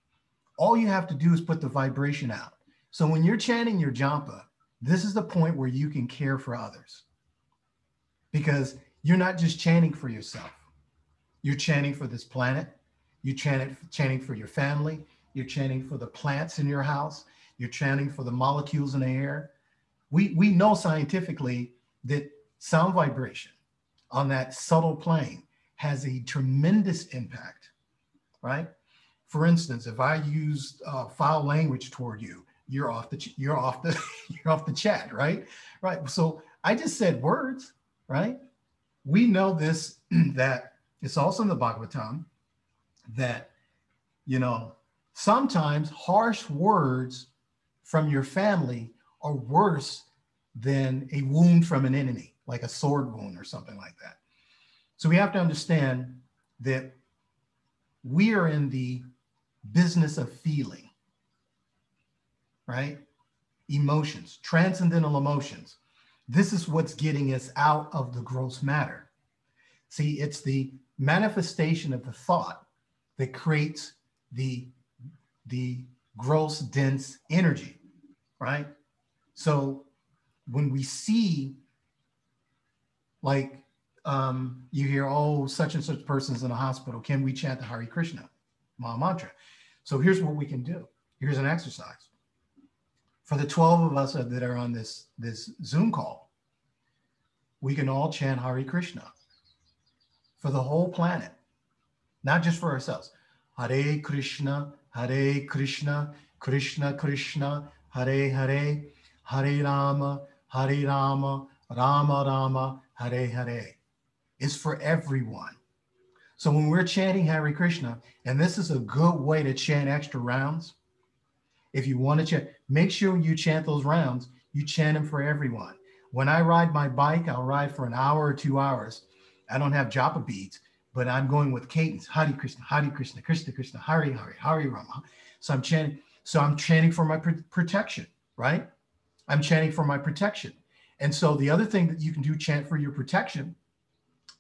All you have to do is put the vibration out. So, when you're chanting your japa, this is the point where you can care for others because you're not just chanting for yourself, you're chanting for this planet, you're chanting, chanting for your family. You're chanting for the plants in your house. You're chanting for the molecules in the air. We, we know scientifically that sound vibration on that subtle plane has a tremendous impact, right? For instance, if I use uh, foul language toward you, you're off the you're off the [LAUGHS] you're off the chat, right? Right. So I just said words, right? We know this [CLEARS THROAT] that it's also in the Bhagavatam that, you know, sometimes harsh words from your family are worse than a wound from an enemy, like a sword wound or something like that. So we have to understand that we are in the business of feeling, right? emotions, transcendental emotions. This is what's getting us out of the gross matter. See, it's the manifestation of the thought that creates the, the gross, dense energy, right? So when we see, like, um, you hear, oh, such and such person's in a hospital, can we chant the Hare Krishna Maha Mantra? So here's what we can do. Here's an exercise. For the 12 of us that are on this, this Zoom call, we can all chant Hare Krishna for the whole planet, not just for ourselves. Hare Krishna, Hare Krishna, Krishna Krishna, Hare Hare, Hare Rama, Hare Rama, Rama Rama, Hare Hare. It's for everyone. So when we're chanting Hare Krishna, and this is a good way to chant extra rounds, if you want to chant, make sure you chant those rounds, you chant them for everyone. When I ride my bike, I'll ride for an hour or two hours. I don't have japa beads, but I'm going with cadence. Hari Krishna, Hari Krishna, Krishna Krishna, Hari Hari, Hare Rama. So I'm chanting. So I'm chanting for my pr- protection, right? I'm chanting for my protection. And so the other thing that you can do, chant for your protection.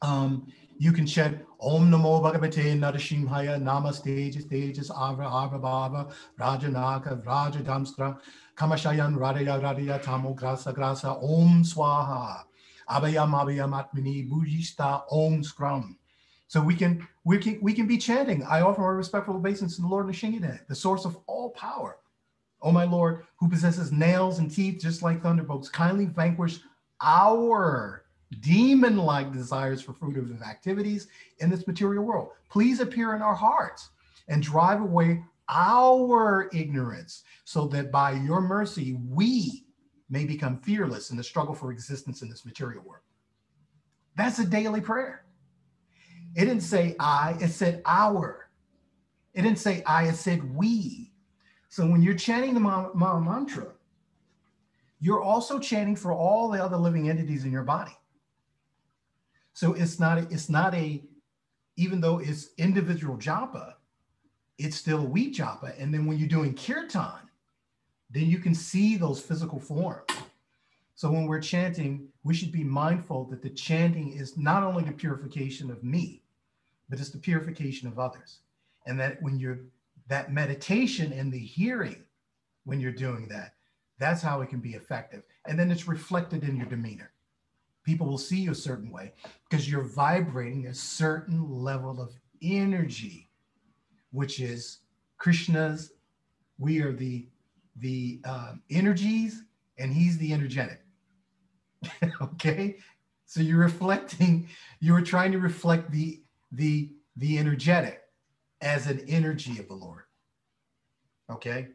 Um, you can chant Om Namo Bhagavate Narashimhaya Namaste Stages Ava Ava Bhava Rajanaka Raja Damstra Kamashayan Radaya Radaya Tamo Grasa Grasa Om Swaha Abhayam Abhayam Atmini Bujista Om Scrum. So we can we can we can be chanting. I offer my respectful obeisance to the Lord Nrsimhadeva, the source of all power. O my Lord, who possesses nails and teeth just like thunderbolts, kindly vanquish our demon like desires for fruitive activities in this material world. Please appear in our hearts and drive away our ignorance so that by your mercy we may become fearless in the struggle for existence in this material world. That's a daily prayer. It didn't say I, it said our. It didn't say I, it said we. So when you're chanting the Maha Mantra, you're also chanting for all the other living entities in your body. So it's not a, it's not a even though it's individual japa, it's still a we japa. And then when you're doing kirtan, then you can see those physical forms. So when we're chanting, we should be mindful that the chanting is not only the purification of me, but it's the purification of others. And that when you're that meditation and the hearing, when you're doing that, that's how it can be effective. And then it's reflected in your demeanor people will see you a certain way because you're vibrating a certain level of energy, which is Krishna's. We are the the um, energies, and he's the energetic. [LAUGHS] okay, so you're reflecting. You're trying to reflect the the the energetic as an energy of the Lord. Okay,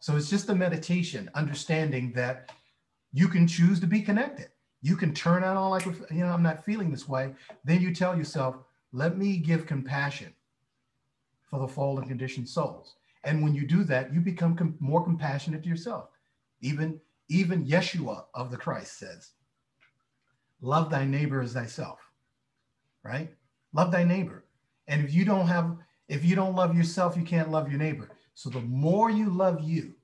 so it's just a meditation, understanding that you can choose to be connected you can turn out all like, you know, I'm not feeling this way. Then you tell yourself, let me give compassion for the fallen conditioned souls. And when you do that, you become com- more compassionate to yourself. Even, even Yeshua of the Christ says, love thy neighbor as thyself, right? Love thy neighbor. And if you don't have, if you don't love yourself, you can't love your neighbor. So the more you love you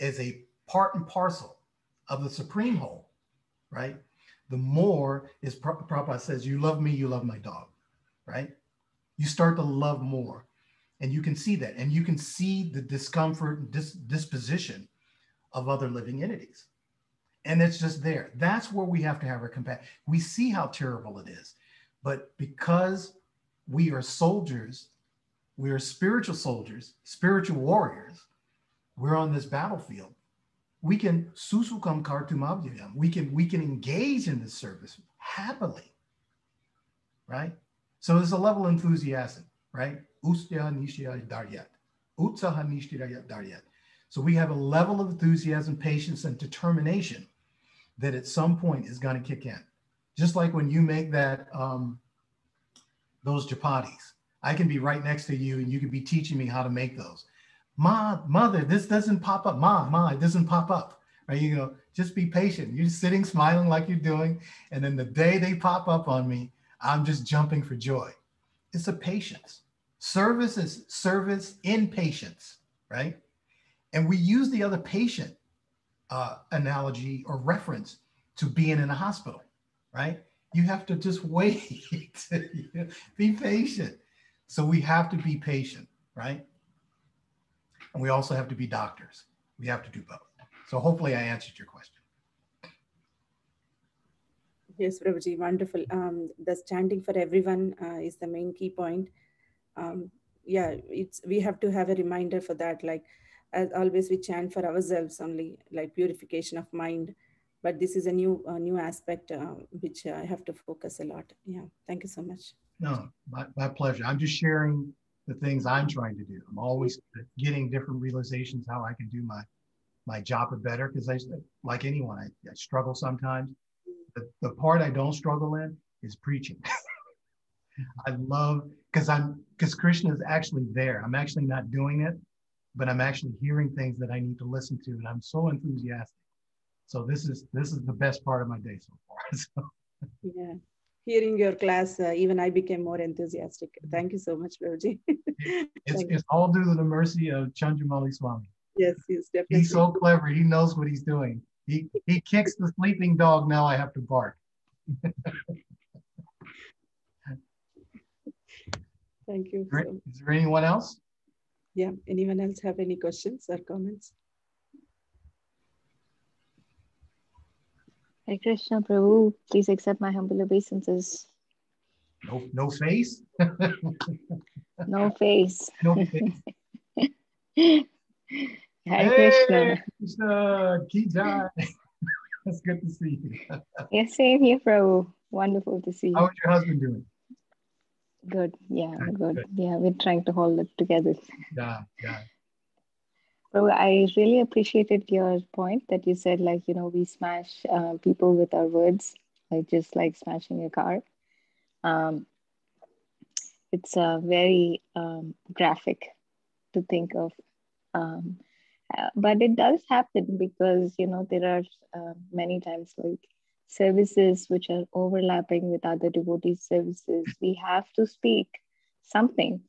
as a part and parcel of the supreme whole, right? The more is Prabhupada says, you love me, you love my dog, right? You start to love more. And you can see that. And you can see the discomfort dis- disposition of other living entities. And it's just there. That's where we have to have our compassion. We see how terrible it is. But because we are soldiers, we are spiritual soldiers, spiritual warriors, we're on this battlefield we can susukam kartumabhyam. We can we can engage in this service happily, right? So there's a level of enthusiasm, right? Ustya nishya daryat. Utsaha nishya daryat. So we have a level of enthusiasm, patience, and determination that at some point is going to kick in. Just like when you make that um, those chapatis, I can be right next to you and you can be teaching me how to make those. Ma, mother, this doesn't pop up. Ma, ma, it doesn't pop up. Right? You know, just be patient. You're sitting smiling like you're doing. And then the day they pop up on me, I'm just jumping for joy. It's a patience. Service is service in patience, right? And we use the other patient uh, analogy or reference to being in a hospital, right? You have to just [LAUGHS] wait, be patient. So we have to be patient, right? And we also have to be doctors. We have to do both. So hopefully I answered your question. Yes, Prabhuji, wonderful. Um, the standing for everyone uh, is the main key point. Um, yeah, it's we have to have a reminder for that. Like as always, we chant for ourselves only, like purification of mind. But this is a new a new aspect uh, which I have to focus a lot. Yeah, thank you so much. No, my, my pleasure. I'm just sharing the things I'm trying to do. I'm always getting different realizations how I can do my my job better because I like anyone I, I struggle sometimes the, the part I don't struggle in is preaching. [LAUGHS] I love because I'm because Krishna is actually there. I'm actually not doing it, but I'm actually hearing things that I need to listen to, and I'm so enthusiastic. So this is this is the best part of my day so far. [LAUGHS] So. Yeah, hearing your class, uh, even I became more enthusiastic. Thank you so much, Roji. [LAUGHS] it's, it's all due to the mercy of Chandramauli Swami. Yes, he's definitely. He's so clever. He knows what he's doing. He, he kicks the sleeping dog. Now I have to bark. [LAUGHS] Thank you. Is there anyone else? Yeah. Anyone else have any questions or comments? Hare Krishna Prabhu, please accept my humble obeisances. No, no face? no face. [LAUGHS] No face. [LAUGHS] Hare hey, Krishna. Krishna. [LAUGHS] It's good to see you. yes, same here, Prabhu. Wonderful to see you. How is your husband doing? Good. Yeah, good. good. Yeah, we're trying to hold it together. Yeah, yeah. Prabhu, I really appreciated your point that you said, like, you know, we smash uh, people with our words, like just like smashing a car. Um, it's uh, very um, graphic to think of. Um, uh, but it does happen because you know there are uh, many times like services which are overlapping with other devotees services we have to speak something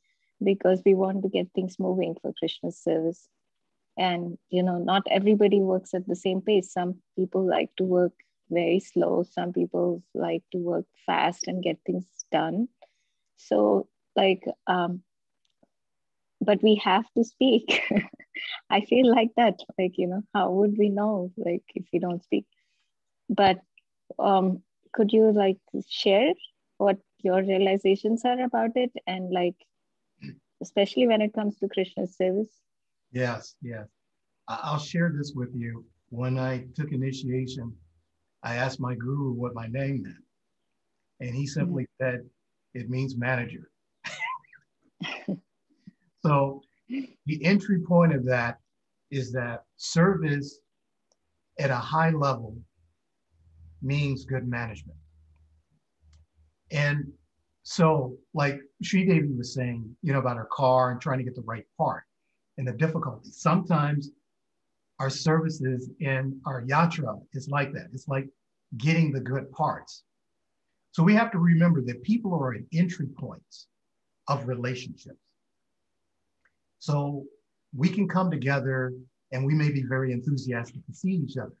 because we want to get things moving for krishna's service and you know not everybody works at the same pace. Some people like to work very slow. Some people like to work fast and get things done. So like um, but we have to speak. [LAUGHS] I feel like that like you know how would we know like if we don't speak? But um could you like share what your realizations are about it? And like especially when it comes to krishna's service yes yes. I'll share this with you. When i took initiation i asked my guru what my name meant. And he simply mm-hmm. said it means manager. [LAUGHS] So the entry point of that is that service at a high level means good management. And so, like Sri Devi was saying, you know, about her car and trying to get the right part and the difficulty. Sometimes our services in our yatra is like that. It's like getting the good parts. So we have to remember that people are at entry points of relationships. So we can come together and we may be very enthusiastic to see each other.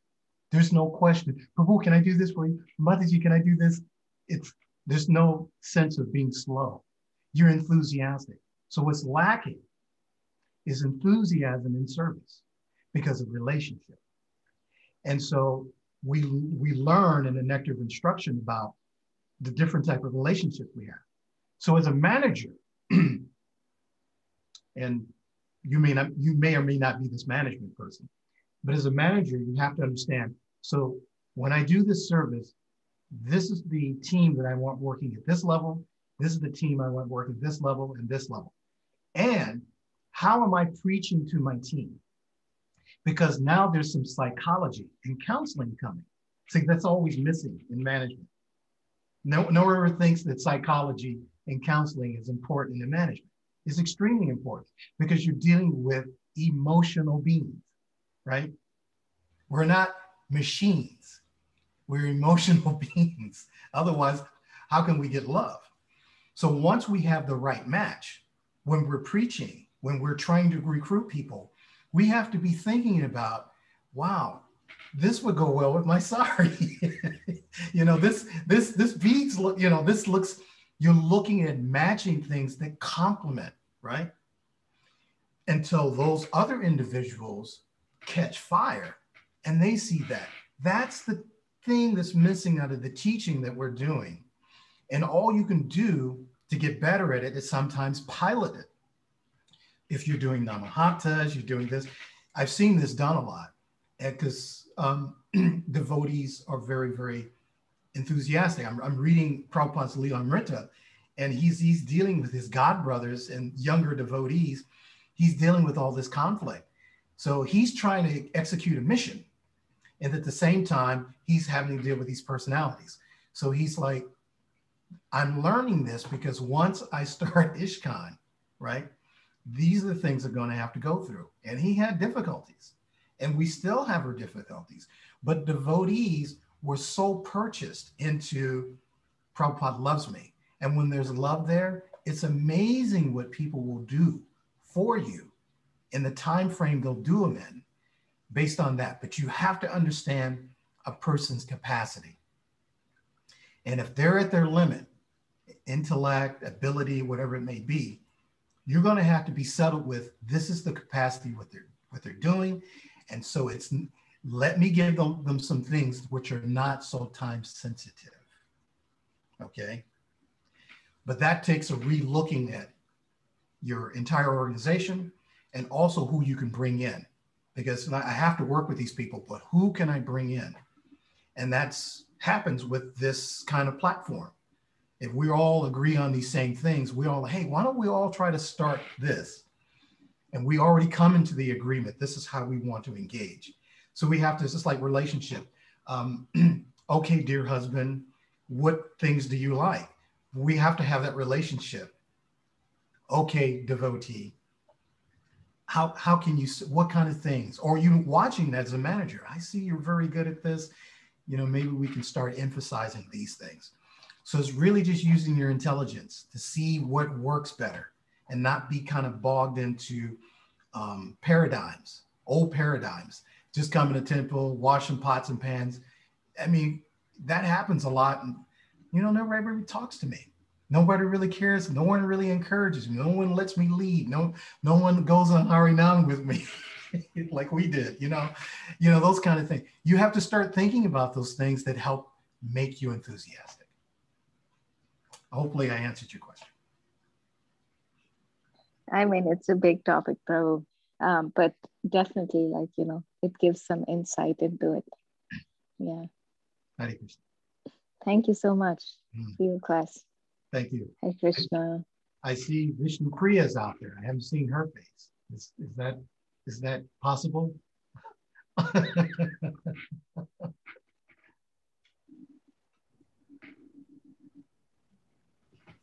There's no question. Prabhu, can I do this for you? Mataji, can I do this? It's there's no sense of being slow. You're enthusiastic. So what's lacking is enthusiasm in service because of relationship. And so we we learn in the nectar of instruction about the different type of relationship we have. So as a manager, [CLEARS THROAT] and you may not you may or may not be this management person but as a manager you have to understand so when i do this service this is the team that i want working at this level this is the team i want working at this level and this level and how am i preaching to my team because now there's some psychology and counseling coming see that's always missing in management no, no one ever thinks that psychology and counseling is important in management It's extremely important because you're dealing with emotional beings, right? We're not machines, we're emotional [LAUGHS] beings. Otherwise, how can we get love? So once we have the right match, when we're preaching, when we're trying to recruit people, we have to be thinking about, wow, this would go well with my sari. [LAUGHS] you know, this this this beads look, you know, this looks, you're looking at matching things that complement, right? Until those other individuals catch fire and they see that. That's the thing that's missing out of the teaching that we're doing. And all you can do to get better at it is sometimes pilot it. If you're doing namahatas, you're doing this. I've seen this done a lot because um, [CLEARS THROAT] devotees are very, very enthusiastic. I'm, I'm reading Prabhupada's Lilamrita, and he's, he's dealing with his god brothers and younger devotees. He's dealing with all this conflict. So he's trying to execute a mission. And at the same time, he's having to deal with these personalities. So he's like, I'm learning this because once I start [LAUGHS] ISKCON, right, these are the things I'm going to have to go through. And he had difficulties, and we still have our difficulties. But devotees were so purchased into Prabhupada loves me. And when there's love there, it's amazing what people will do for you in the time frame they'll do them in based on that. But you have to understand a person's capacity. And if they're at their limit, intellect, ability, whatever it may be, you're going to have to be settled with this is the capacity what they're what they're doing. And so it's let me give them, them some things which are not so time sensitive. Okay. But that takes a re-looking at your entire organization and also who you can bring in because I have to work with these people, but who can I bring in? And that's happens with this kind of platform. If we all agree on these same things, we all, hey, why don't we all try to start this? And we already come into the agreement. This is how we want to engage. So we have to, it's like relationship. Um, [CLEARS THROAT] okay, dear husband, what things do you like? We have to have that relationship. Okay, devotee, how how can you what kind of things or you watching that as a manager i see you're very good at this you know maybe we can start emphasizing these things so it's really just using your intelligence to see what works better and not be kind of bogged into um, paradigms old paradigms just coming to temple washing pots and pans i mean that happens a lot and you know nobody talks to me Nobody really cares. No one really encourages me. No one lets me lead. No, no one goes on Harinam with me [LAUGHS] like we did, you know, you know, those kind of things. You have to start thinking about those things that help make you enthusiastic. Hopefully I answered your question. I mean, it's a big topic, though, um, but definitely, like, you know, it gives some insight into it. Yeah. Thank you so much mm. for your class. Thank you. Hi, Krishna. I, I see Vishnu Priya's out there. I haven't seen her face. Is, is that is that possible? [LAUGHS]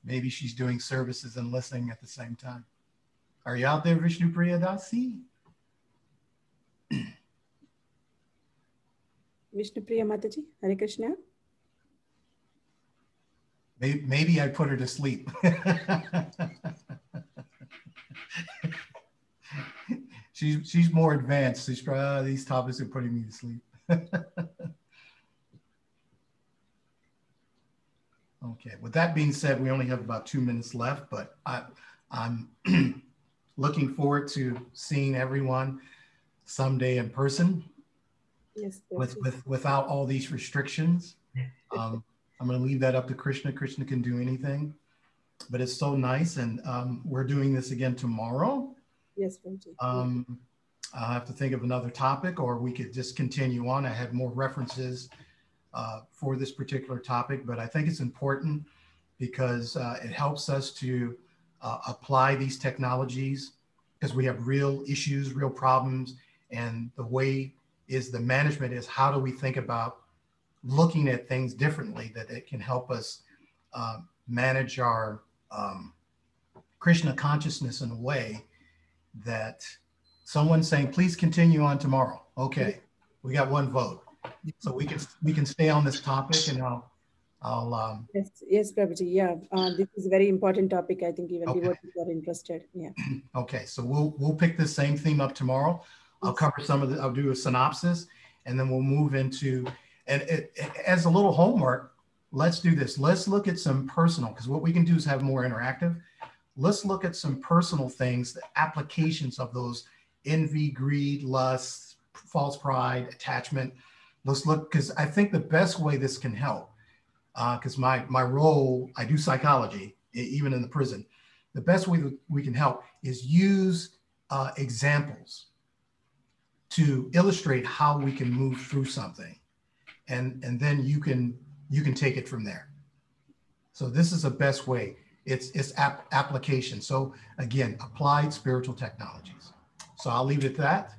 Maybe she's doing services and listening at the same time. Are you out there, Vishnu Priya Dasi? [CLEARS THROAT] Vishnu Priya Mataji, Hare Krishna. Maybe, maybe I put her to sleep. [LAUGHS] she's she's more advanced. She's uh, these topics are putting me to sleep. [LAUGHS] okay. With that being said, we only have about two minutes left, but I, I'm [CLEARS THROAT] looking forward to seeing everyone someday in person. Yes. With with without all these restrictions. [LAUGHS] Um, I'm going to leave that up to Krishna. Krishna can do anything, but it's so nice. And um, we're doing this again tomorrow. Yes, thank um, I'll have to think of another topic, or we could just continue on. I have more references uh, for this particular topic, but I think it's important because uh, it helps us to uh, apply these technologies because we have real issues, real problems, and the way is the management is how do we think about looking at things differently that it can help us uh, manage our um, Krishna consciousness in a way that someone's saying, please continue on tomorrow. Okay, we got one vote. So we can we can stay on this topic and I'll I'll um yes yes Prabhuji yeah uh, this is a very important topic I think even okay. devotees are interested yeah [CLEARS THROAT] okay so we'll we'll pick the same theme up tomorrow I'll cover some of the I'll do a synopsis and then we'll move into, and it, as a little homework, let's do this. Let's look at some personal, because what we can do is have more interactive. Let's look at some personal things, the applications of those envy, greed, lust, false pride, attachment. Let's look, because I think the best way this can help, because uh, my, my role, I do psychology, even in the prison. The best way that we can help is use uh, examples to illustrate how we can move through something. And, and then you can, you can take it from there. So this is the best way. It's, it's ap application. So again, applied spiritual technologies. So I'll leave it at that.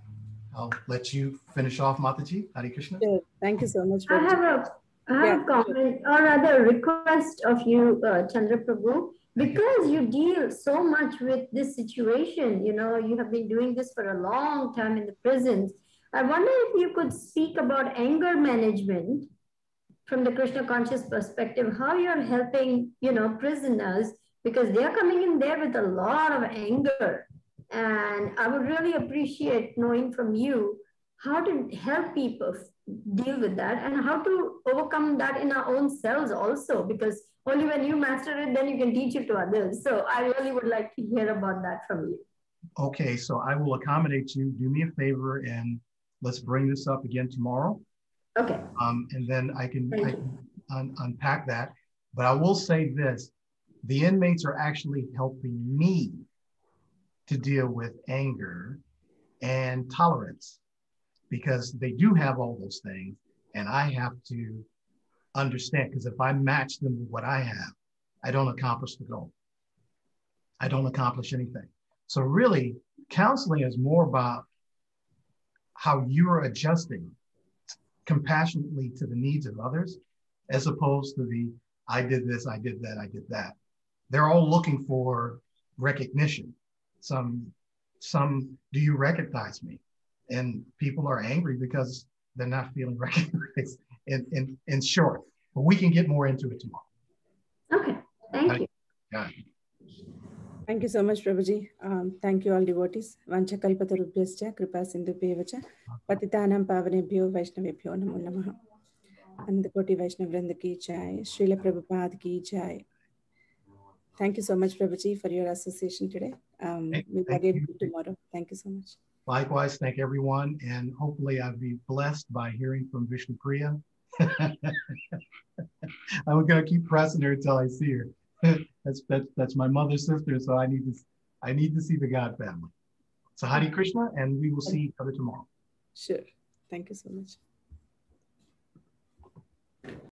I'll let you finish off, Mataji. Hare Krishna. Sure. Thank you so much. I have a, I have yeah. a comment or rather a request of you, uh, Chandra Prabhu because you deal so much with this situation you know you have been doing this for a long time in the prisons i wonder if you could speak about anger management from the krishna conscious perspective how you're helping you know prisoners because they're coming in there with a lot of anger and i would really appreciate knowing from you how to help people deal with that and how to overcome that in our own selves also. Because only when you master it then you can teach it to others. So i really would like to hear about that from you. Okay so i will accommodate you. Do me a favor and let's bring this up again tomorrow. Okay. Um, and then i can, I can un unpack that. But i will say this the inmates are actually helping me to deal with anger and tolerance because they do have all those things. And I have to understand because if I match them with what I have, I don't accomplish the goal. I don't accomplish anything. So, really, counseling is more about how you're adjusting compassionately to the needs of others as opposed to the I did this, I did that, I did that. They're all looking for recognition. Some, some, do you recognize me? and people are angry because they're not feeling [LAUGHS] recognized in, in, in short. But we can get more into it tomorrow. Okay, thank you. Yeah. Thank you so much, Prabhuji. Um, thank you all devotees. Vancha kalpatarubhyascha kripa sindhu pevacha patitanam pavanebhyo vaishnavebhyo namo namaha. Anantakoti Vaishnav Vrinda ki jai. Srila Prabhupada ki jai. Thank you so much, Prabhuji, for your association today. Um, we'll again tomorrow. Thank you so much. Likewise, thank everyone, and hopefully I'll be blessed by hearing from Vishnu Priya. [LAUGHS] I'm gonna keep pressing her until I see her. [LAUGHS] that's that's that's my mother's sister, so I need to I need to see the God family. So Hare Krishna, and we will see each other tomorrow. Sure. Thank you so much.